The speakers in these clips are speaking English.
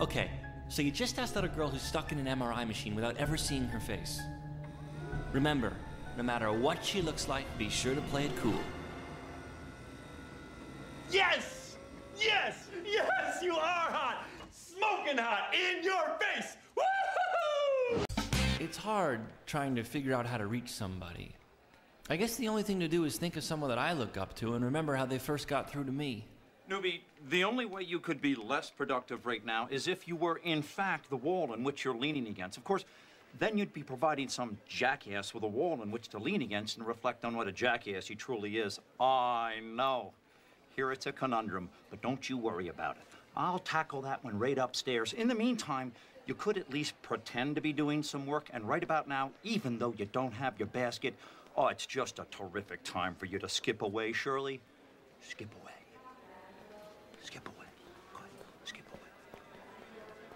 Okay, so you just asked out a girl who's stuck in an MRI machine without ever seeing her face. Remember, no matter what she looks like, be sure to play it cool. Yes! Yes! Yes, you are hot! Smoking hot! In your face! Woo! It's hard trying to figure out how to reach somebody. I guess the only thing to do is think of someone that I look up to and remember how they first got through to me. Newbie, the only way you could be less productive right now is if you were, in fact, the wall in which you're leaning against. Of course, then you'd be providing some jackass with a wall in which to lean against and reflect on what a jackass he truly is. I know. Here it's a conundrum, but don't you worry about it. I'll tackle that one right upstairs. In the meantime, you could at least pretend to be doing some work, and right about now, even though you don't have your basket, oh, it's just a terrific time for you to skip away, Shirley. Skip away. Skip away. Good. Skip away.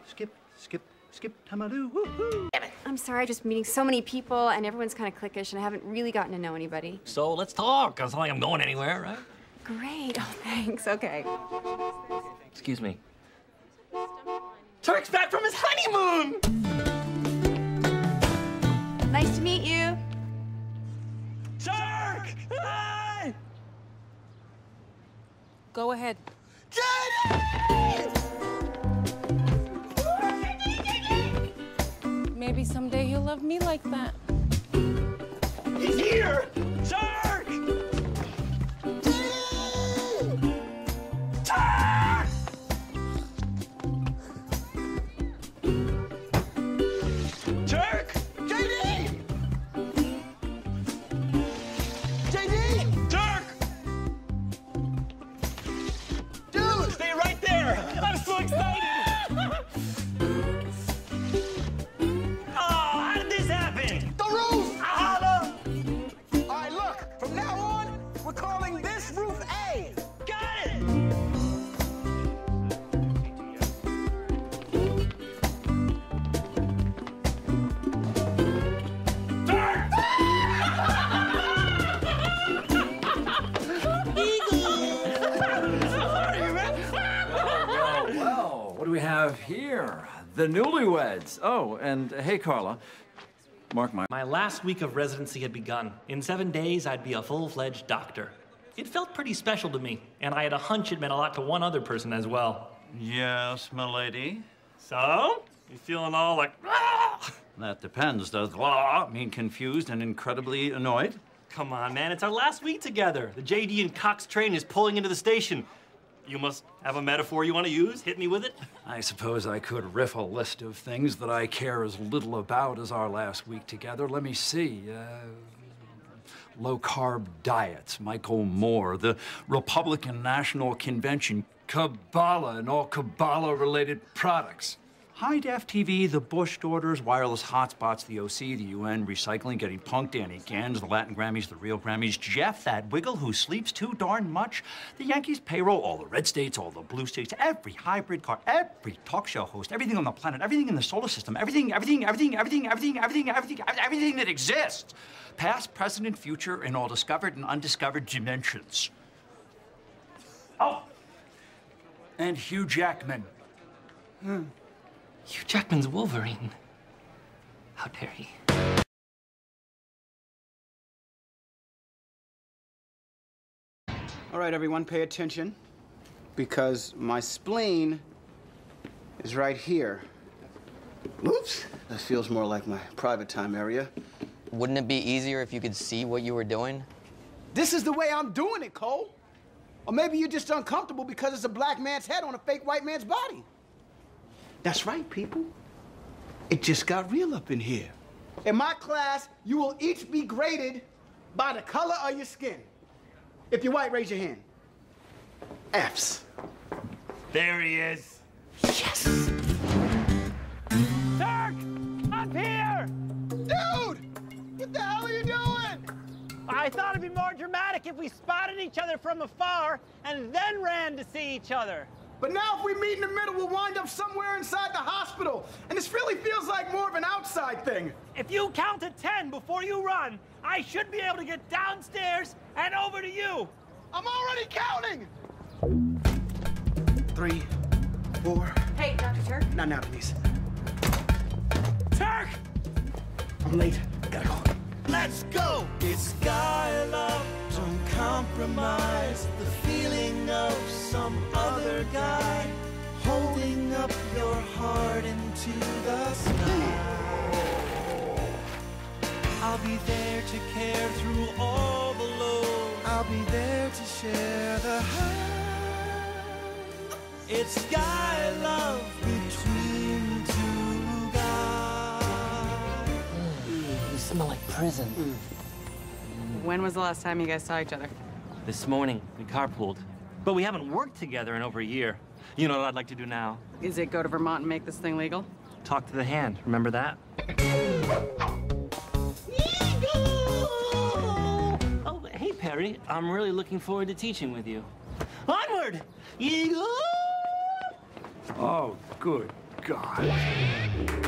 Skip, skip, skip, tamaloo, woo-hoo. I'm sorry, just meeting so many people and everyone's kind of cliquish and I haven't really gotten to know anybody. So let's talk. It's not like I'm going anywhere, right? Great. Oh, thanks. Okay. Excuse me. Turk's back from his honeymoon! Nice to meet you. Turk! Hey! Go ahead. Maybe someday he'll love me like that. He's here! We have here? The newlyweds. Oh, and uh, hey, Carla. Mark my. My last week of residency had begun. In seven days, I'd be a full fledged doctor. It felt pretty special to me, and I had a hunch it meant a lot to one other person as well. Yes, milady. So? You feeling all like, "Ah!" That depends. Does blah mean confused and incredibly annoyed? Come on, man, it's our last week together. The JD and Cox train is pulling into the station. You must have a metaphor you want to use. Hit me with it. I suppose I could riff a list of things that I care as little about as our last week together. Let me see. Uh, low carb diets, Michael Moore, the Republican National Convention, Kabbalah, and all Kabbalah related products. High def TV, the Bush daughters, wireless hotspots, the OC, the UN, recycling, getting punked, Danny Gans, the Latin Grammys, the real Grammys, Jeff, that wiggle who sleeps too darn much, the Yankees payroll, all the red states, all the blue states, every hybrid car, every talk show host, everything on the planet, everything in the solar system, everything, everything, everything, everything, everything, everything, everything, everything that exists. Past, present, and future in all discovered and undiscovered dimensions. Oh, And Hugh Jackman. Hmm. Hugh Jackman's Wolverine. How dare he? All right, everyone, pay attention. Because my spleen is right here. Oops, that feels more like my private time area. Wouldn't it be easier if you could see what you were doing? This is the way I'm doing it, Cole. Or maybe you're just uncomfortable because it's a black man's head on a fake white man's body. That's right, people. It just got real up in here. In my class, you will each be graded by the color of your skin. If you're white, raise your hand. F's. There he is. Yes! Turk! Up here! Dude! What the hell are you doing? I thought it'd be more dramatic if we spotted each other from afar and then ran to see each other. But now if we meet in the middle, we'll wind up somewhere inside the hospital. And this really feels like more of an outside thing. If you count to 10 before you run, I should be able to get downstairs and over to you. I'm already counting! Three, four. Hey, Dr. Turk. Not now, please. Turk! I'm late. Let's go! It's guy love, don't compromise the feeling of some other guy holding up your heart into the sky. I'll be there to care through all the lows. I'll be there to share the high. It's guy smell like prison. When was the last time you guys saw each other? This morning, we carpooled. But we haven't worked together in over a year. You know what I'd like to do now? Is it go to Vermont and make this thing legal? Talk to the hand. Remember that? Oh, hey, Perry. I'm really looking forward to teaching with you. Onward! Eagle! Oh, good God.